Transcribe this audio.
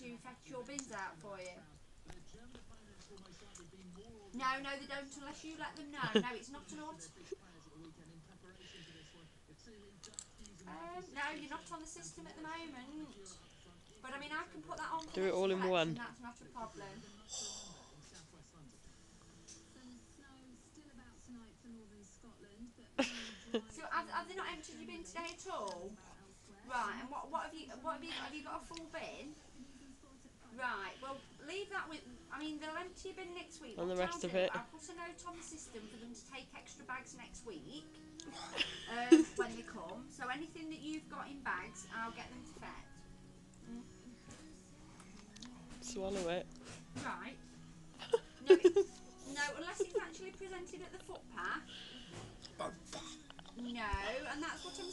to fetch your bins out for you? No, no, they don't unless you let them know. No, it's not an auto. Um, no, you're not on the system at the moment. But I mean, I can put that on. Do it all in one. That's not a problem. So have, have they not emptied your bin today at all? Right, and what what have you what have you got? Have you got a full bin? Right, well leave that with. I bin next week. What the rest of it. I'll put a note on the system for them to take extra bags next week um, when they come. So anything that you've got in bags, I'll get them to fetch. Swallow it. Right. No, no, unless it's actually presented at the footpath. No, and that's what I'm